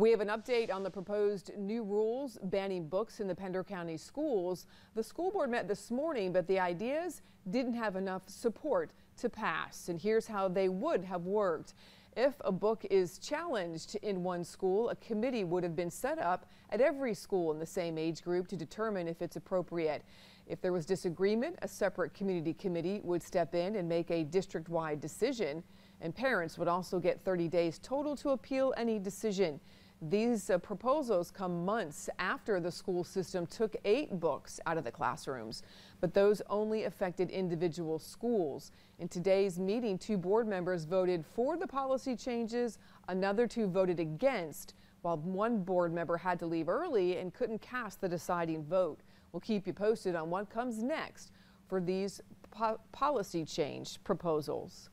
We have an update on the proposed new rules banning books in the Pender County schools. The school board met this morning, but the ideas didn't have enough support to pass. And here's how they would have worked. If a book is challenged in one school, a committee would have been set up at every school in the same age group to determine if it's appropriate. If there was disagreement, a separate community committee would step in and make a district-wide decision. And parents would also get 30 days total to appeal any decision. These uh, proposals come months after the school system took eight books out of the classrooms, but those only affected individual schools. In today's meeting, two board members voted for the policy changes, another two voted against, while one board member had to leave early and couldn't cast the deciding vote. We'll keep you posted on what comes next for these po policy change proposals.